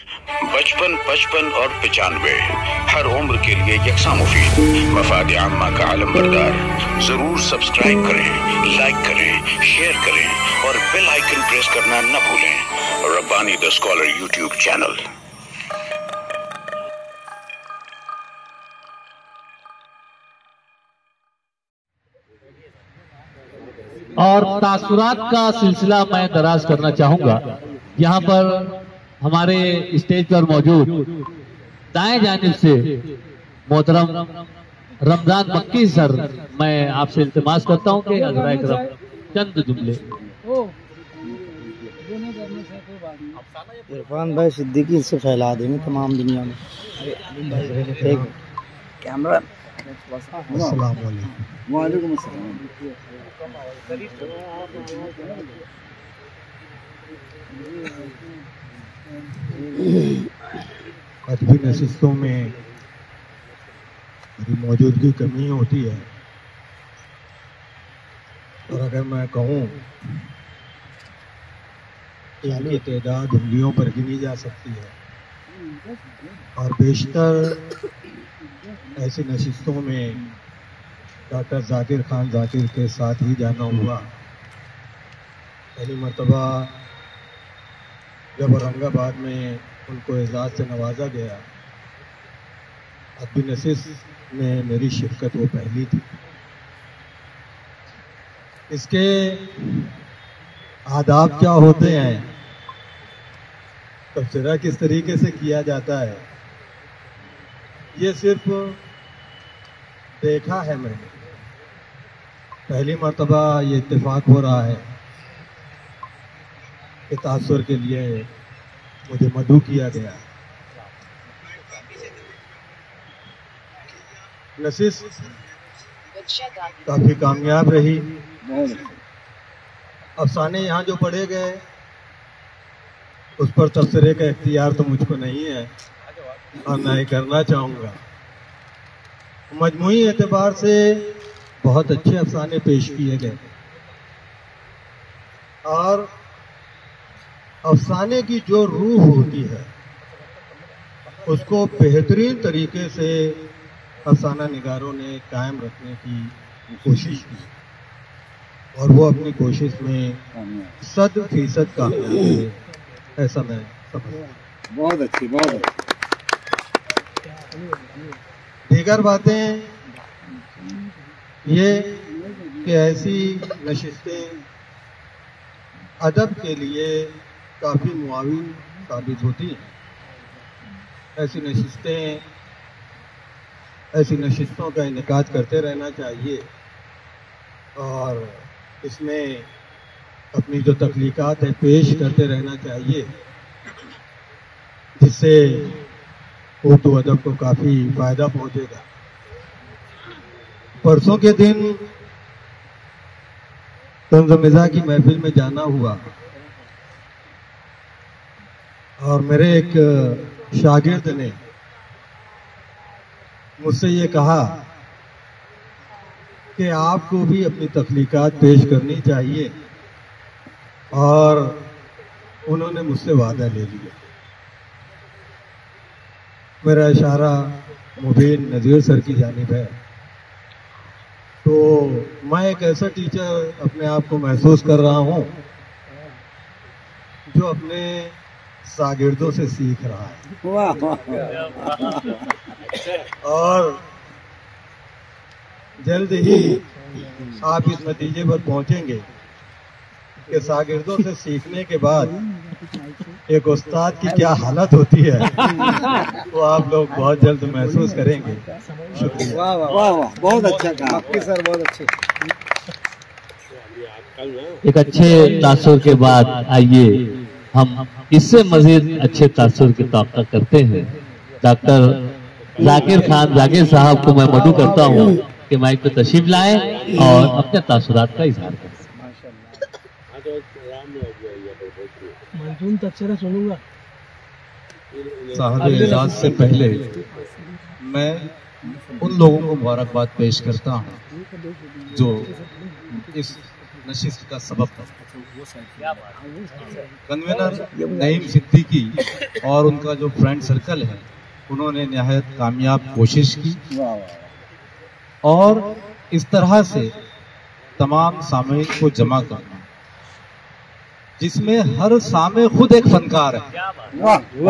बचपन पचपन और पचानवे। हर उम्र के लिए यकसा मुफीद। मफाद आमा का आलम बरदार। ज़रूर सब्सक्राइब करें लाइक करें शेयर करें और बेल आइकन प्रेस करना न भूलें। Rabbani the scholar YouTube channel और तासुरात का सिलसिला मैं दराज करना चाहूँगा। यहाँ पर हमारे स्टेज पर मौजूद दाएँ जानिब से मोहतरम रमज़ान मक्की सर मैं आपसे इल्तमास करता हूँ कि अगर करम चंद जुमले। इरफान भाई सिद्दीकी से फैला देंगे तमाम दुनिया में। एक कैमरा। वालेकुम अस्सलाम नशिस्तों में मेरी मौजूदगी कमी होती है। और अगर मैं कहूँ इनकी तादाद उंगलियों पर गिनी जा सकती है, और बेशतर ऐसी नशिस्तों में डॉक्टर जाकिर खान जाकिर के साथ ही जाना हुआ, पहली मरतबा जब औरंगाबाद में उनको एजाज़ से नवाजा गया अदबी नशिस में मेरी शिरकत वो पहली थी। इसके आदाब क्या होते हैं? तबसरा किस तरीके से किया जाता है? ये सिर्फ़ देखा है मैंने। पहली मरतबा ये इत्तेफाक हो रहा है। कि तासुर के लिए मुझे मधु किया गया। काफ़ी कामयाब रही। अफसाने यहाँ जो पढ़े गए, उस पर तबसरे का इख्तियार तो मुझको नहीं है, और ना ही करना चाहूँगा। मजमूई एतबार से बहुत अच्छे अफसाने पेश किए गए। और अफसाने की जो रूह होती है उसको बेहतरीन तरीके से अफसाना निगारों ने कायम रखने की कोशिश की और वो अपनी कोशिश में सद फ़ीसद कामयाब ऐसा मैं समझता बहुत अच्छी बहुत अच्छी। दीगर बातें ये कि ऐसी नशिस्तें अदब के लिए काफ़ी मुआविन साबित होती हैं। ऐसी नशिस्तें, ऐसी नशस्तों का इनका करते रहना चाहिए और इसमें अपनी जो तख्लीक़ात है, पेश करते रहना चाहिए, जिससे उर्दू अदब को काफ़ी फ़ायदा पहुंचेगा। परसों के दिन तंज मिज़ा की महफिल में जाना हुआ। और मेरे एक शागिर्द ने मुझसे ये कहा कि आपको भी अपनी तख्लीक़ात पेश करनी चाहिए और उन्होंने मुझसे वादा ले लिया। मेरा इशारा मुबीन नज़ीर सर की जानब है। तो मैं एक ऐसा टीचर अपने आप को महसूस कर रहा हूँ जो अपने शागिर्दों से सीख रहा है। वाह वाह और जल्द ही आप इस नतीजे पर पहुँचेंगे कि शागिर्दों से सीखने के बाद एक उस्ताद की क्या हालत होती है वो आप लोग बहुत जल्द महसूस करेंगे। शुक्रिया। वाह वाह वाह वाह। बहुत अच्छा कहा। सर बहुत अच्छे। एक अच्छे तासुर के बाद आइए। हम इससे मजीद अच्छे तासुर की तो करते हैं। डॉक्टर जाकिर खान जाकिर साहब को मैं मधु करता हूँ कि माइक पे तशरीफ़ लाए और अपने तासुरात का इजहार करें। तो साहब एजाज से पहले मैं उन लोगों को मुबारकबाद पेश करता हूँ जो इस नशिश का सबब बना कन्वेनर नईम सिद्दीकी और उनका जो फ्रेंड सर्कल है उन्होंने नहायत कामयाब कोशिश की। और इस तरह से तमाम सामयिक को जमा करना जिसमें हर सामे खुद एक फनकार है।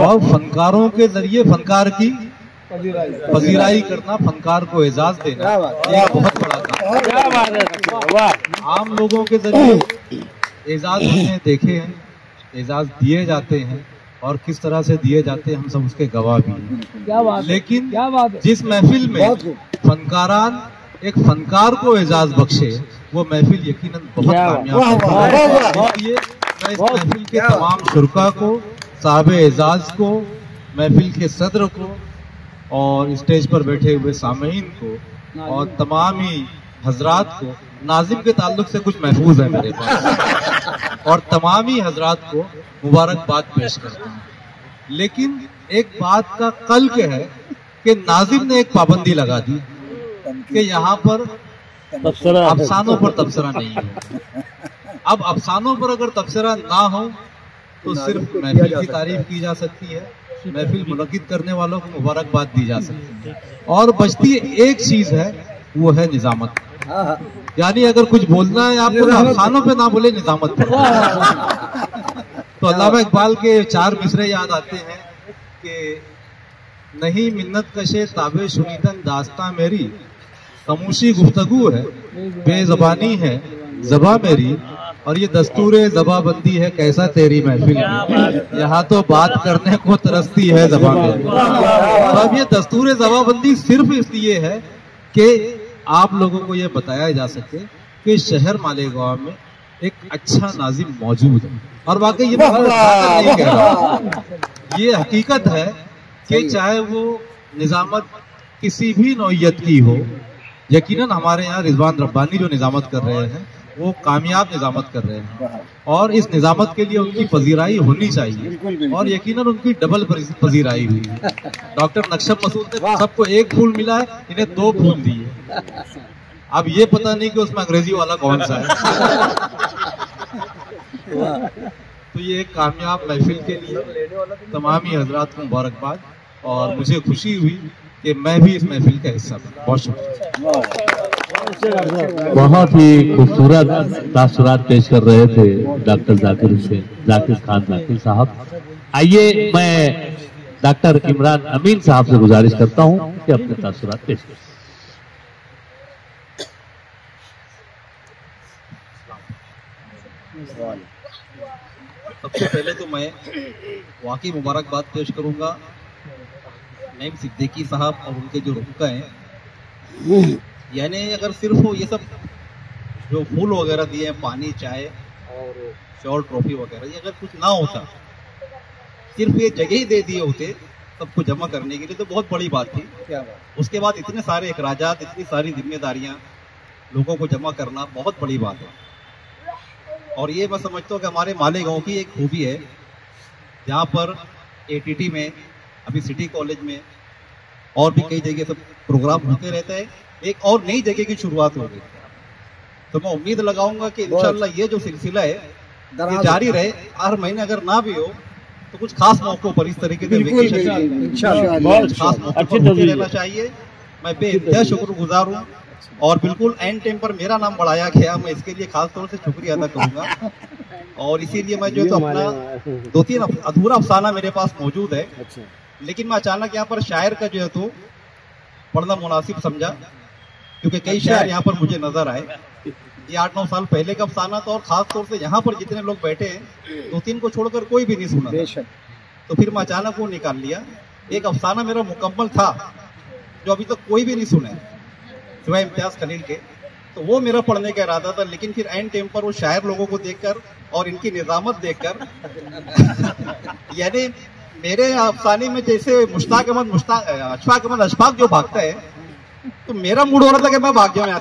और फनकारों के ज़रिए फनकार की पजीराई। करना फनकार को एजाज देना ये बहुत बड़ा काम है। आम लोगों के ज़रिए एजाज हमने देखे हैं एजाज दिए जाते हैं और किस तरह से दिए जाते हैं हम सब उसके गवाह भी हैं। क्या बात लेकिन क्या बात जिस महफिल में फनकारान एक फनकार को एजाज बख्शे वो महफिल यकीनन बहुत क्या कामयाब है। इसलिए मैं इस महफिल के तमाम शुरा को साहब एजाज को महफिल के सदर को और स्टेज पर बैठे हुए सामीन को और तमाम ही हजरात को नाजिम के ताल्लुक से कुछ महफूज है मेरे पास। और तमाम ही हजरात को मुबारकबाद पेश करता हूँ। लेकिन एक बात का कल्क है कि नाजिम ने एक पाबंदी लगा दी कि यहाँ पर अफसानों पर तबसरा नहीं है। अब अफसानों पर अगर तबसरा ना हो तो सिर्फ़ महफिल की तारीफ़ की जा सकती है। महफिल मुनद करने वालों को मुबारकबाद दी जा सकती है। और बचती एक चीज़ है वो है निजामत। यानी अगर कुछ बोलना है आपको तो अफसानों पे ना बोले निजामत पर तो अल्लामा इकबाल के चार मिसरे याद आते हैं कि नहीं मिन्नत कशे ताबे शुनीदन दास्ता मेरी खामोशी गुफ्तगु है बेजबानी है जबा मेरी और ये दस्तूर जबाबंदी है कैसा तेरी महफिल यहाँ तो बात करने को तरसती है जबा मेरी। तो अब ये दस्तूर जबाबंदी सिर्फ़ इसलिए है कि आप लोगों को यह बताया जा सके कि शहर मालेगांव में एक अच्छा नाजिम मौजूद है। और वाकई ये नहीं कह रहा ये हकीकत है कि चाहे वो निजामत किसी भी नौयत की हो यकीनन हमारे यहाँ रिजवान रब्बानी जो निजामत कर रहे हैं वो कामयाब निजामत कर रहे हैं। और इस निजामत के लिए उनकी पजीराई होनी चाहिए। और यकीनन उनकी डबल पजीराई हुई। है डॉक्टर नक्शब मसूद ने सबको एक फूल मिला है इन्हें दो फूल दिए। अब ये पता नहीं कि उसमें अंग्रेज़ी वाला कौन सा है। तो ये एक कामयाब महफिल के लिए तमाम ही हजरात को मुबारकबाद। और मुझे खुशी हुई कि मैं भी इस महफिल का हिस्सा बना बहुत शुक्रिया। बहुत ही खूबसूरत तासुरात पेश कर रहे थे डॉक्टर जाकिर हुसैन, जाकिर खान, जाकिर साहब। आइए मैं डॉक्टर इमरान अमीन साहब से गुजारिश करता हूँ कि अपने तासुरात पेश करें। सबसे पहले तो मैं वाकई मुबारकबाद पेश करूँगा। नईम सिद्दीकी साहब और उनके जो रुका हैं यानी अगर सिर्फ़ ये सब जो फूल वगैरह दिए हैं पानी चाय और शॉल ट्रॉफी वगैरह ये अगर कुछ ना होता सिर्फ़ ये जगह ही दे दिए होते सबको जमा करने के लिए तो बहुत बड़ी बात थी। क्या बात उसके बाद इतने सारे अखराजात इतनी सारी जिम्मेदारियाँ लोगों को जमा करना बहुत बड़ी बात है। और ये मैं समझता हूँ कि हमारे मालेगांव की एक खूबी है जहाँ पर एटीटी में अभी सिटी कॉलेज में और भी कई जगह सब प्रोग्राम होते रहते हैं। एक और नई जगह की शुरुआत हो गई। तो मैं उम्मीद लगाऊँगा कि इंशाल्लाह ये जो सिलसिला है ये जारी रहे। हर महीने अगर ना भी हो तो कुछ खास मौकों पर इस तरीके इंशाल्लाह। खास मौकों रहना चाहिए। मैं बेइंतहा शुक्रगुजार हूँ और बिल्कुल एंड टाइम पर मेरा नाम बढ़ाया गया। मैं इसके लिए खास तौर से शुक्रिया अदा करूँगा। और इसीलिए मैं जो तो अपना दो तीन अधूरा अफसाना मेरे पास मौजूद है। अच्छा। लेकिन मैं अचानक यहाँ पर शायर का जो है तो पढ़ना मुनासिब समझा क्योंकि कई शायर यहाँ पर मुझे नज़र आए। ये आठ नौ साल पहले का अफसाना था और खास तौर से यहाँ पर जितने लोग बैठे हैं दो तीन को छोड़कर कोई भी नहीं सुना तो फिर मैं अचानक वो निकाल लिया। एक अफसाना मेरा मुकम्मल था जो अभी तक तो कोई भी नहीं सुने सिवाय इम्तियाज़ खलील के। तो वो मेरा पढ़ने का इरादा था लेकिन फिर एंड टाइम पर वो शायर लोगों को देखकर और इनकी निजामत देखकर यानी मेरे अफसाने में जैसे मुश्ताक अहमद, मुश्ताक अशफाक अहमद, अशफाक जो भागता है तो मेरा मूड हो रहा था कि मैं भाग जाऊँ यहाँ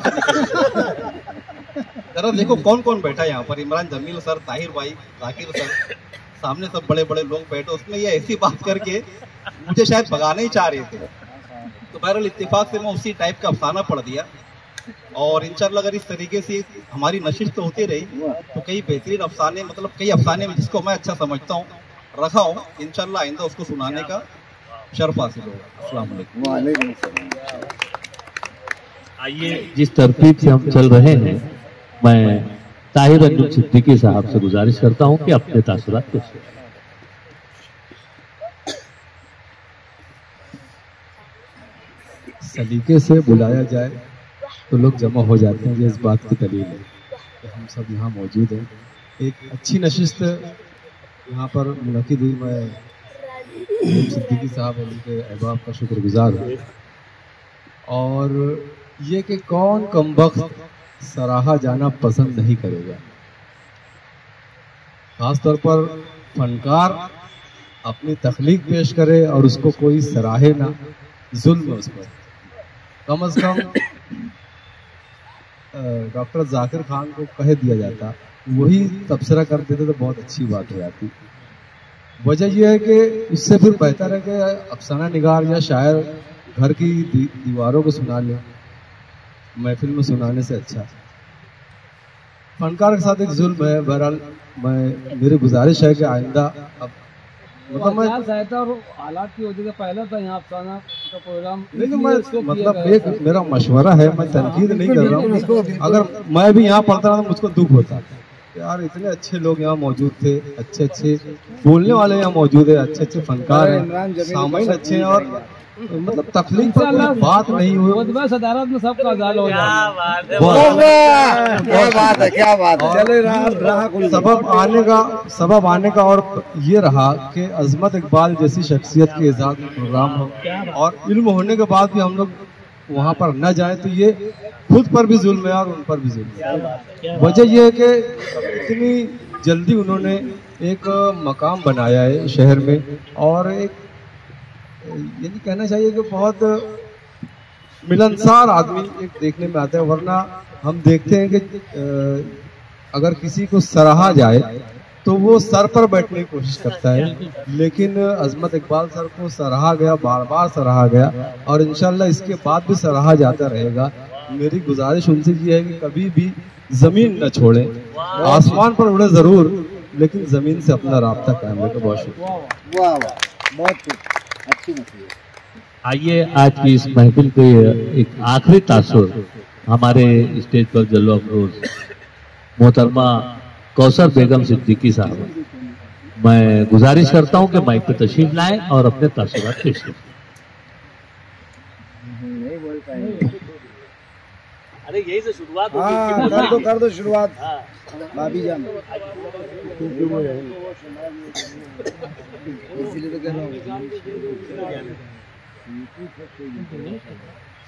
जरा देखो कौन कौन बैठा है यहाँ पर। इमरान जमील सर, ताहिर भाई, जाकिर सर, सामने सब बड़े बड़े लोग बैठे, उसमें ये ऐसी बात करके मुझे शायद भगाना ही चाह रहे थे। तो बहरहाल इतफाक से मैं उसी टाइप का अफसाना पढ़ दिया। और इंशाल्लाह अगर इस तरीके से हमारी नशिश तो होती रही तो कई बेहतरीन अफसाने मतलब कई अफसाने में जिसको मैं अच्छा समझता हूँ। रखा हूँ इंशाल्लाह आइंदा उसको सुनाने का शर्फ हासिल होगा। अस्सलाम वालेकुम। वालेकुम अस्सलाम आइए। जिस तरतीब से हम चल रहे हैं मैं ताहिर अंजुम सिद्दीकी साहब से गुजारिश करता हूँ कि अपने तासुरात पेश करें सलीके से बुलाया जाए तो लोग जमा हो जाते हैं ये इस बात की दलील है कि हम सब यहाँ मौजूद हैं। एक अच्छी नशिस्त यहाँ पर मुनद हुई मैं सिद्दीकी साहब और उनके अहबाब का शुक्रगुजार हूँ। और ये कि कौन कम वक्त सराहा जाना पसंद नहीं करेगा। खास तौर पर फनकार अपनी तख्लीक पेश करे और उसको कोई सराहे ना, जुल्म उस पर। कम अज कम डॉक्टर जाकिर खान को कह दिया जाता वही तबसरा कर देते तो बहुत अच्छी बात हो जाती। वजह यह है कि इससे फिर बेहतर है कि अफसाना निगार या शायर घर की दी, दीवारों को सुना ले। महफिल में सुनाने से अच्छा। फनकार के साथ एक जुल्म है बहरहाल मैं मेरी गुजारिश है कि आइंदा अब मतलब मैं हालात की वजह से पहले था यहाँ अफसाना लेकिन मैं मतलब एक मेरा मशवरा है मैं तनकीद नहीं कर रहा हूँ। अगर मैं भी यहाँ पढ़ता रहा तो मुझको दुख होता यार इतने अच्छे लोग यहाँ मौजूद थे अच्छे अच्छे बोलने वाले यहाँ मौजूद है अच्छे अच्छे फनकार हैं सामाइन अच्छे हैं और मतलब तकलीफ़ पर कोई बात नहीं हुई। खुतबा सदारत में सबका जाल हो क्या बात है क्या बात है चले रहा सबब आने का सबब आने का और ये रहा कि अजमत इकबाल जैसी शख्सियत के इजाद में प्रोग्राम हो। और इल्म होने के बाद भी हम लोग वहाँ पर न जाए तो ये खुद पर भी जुल्म है और उन पर भी जुल्म है। वजह यह है। कि इतनी जल्दी उन्होंने एक मकाम बनाया है शहर में और एक यानी कहना चाहिए कि बहुत मिलनसार आदमी एक देखने में आता है वरना हम देखते हैं कि अगर किसी को सराहा जाए तो वो सर पर बैठने की कोशिश करता है। लेकिन अजमत इकबाल सर को सराहा गया बार बार सराहा गया और इंशाल्लाह इसके बाद भी सराहा जाता रहेगा। मेरी गुजारिश उनसे ये है कि कभी भी ज़मीन न छोड़ें। आसमान पर उड़े ज़रूर लेकिन ज़मीन से अपना रास्ता कायम रखें। बहुत शुक्रिया। वाह वाह बहुत अच्छी आइए आज की इस महफिल के एक आखिरी तासुर हमारे स्टेज पर जल्लो अफरोज। मोहतरमा कौसर बेगम सिद्दीकी साहब मैं गुजारिश करता हूँ कि माइक पर तशरीफ़ लाएँ और अपने तासुरात पेश करें। अरे यही से शुरुआत हाँ कर दो कर दो शुरुआत। भाभी जान। इसीलिए तो कह रहा हूँ।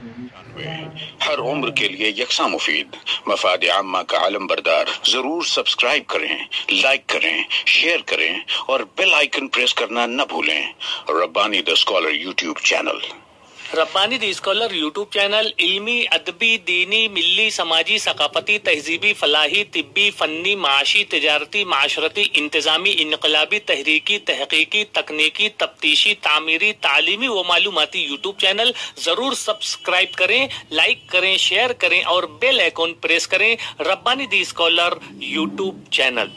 हर उम्र के लिए यकसा मुफीद। मफाद आमा का आलम बरदार। ज़रूर सब्सक्राइब करें, लाइक करें, शेयर करें और बेल आइकन प्रेस करना न भूलें। Rabbani the scholar YouTube channel. Rabbani the scholar YouTube channel, इल्मी, अदबी, दीनी मिली समाजी, सकाफती, तहजीबी, फलाही, तिब्बी, फन्नी, माशी, तजारती, माशरती, इंतजामी, इनकलाबी, तहरीकी, तहकीकी, तकनीकी तफ्तीशी तामीरी, तालीमी व मालूमती यूट्यूब चैनल ज़रूर सब्सक्राइब करें, लाइक करें, शेयर करें और बेल आइकॉन प्रेस करें Rabbani the scholar YouTube channel.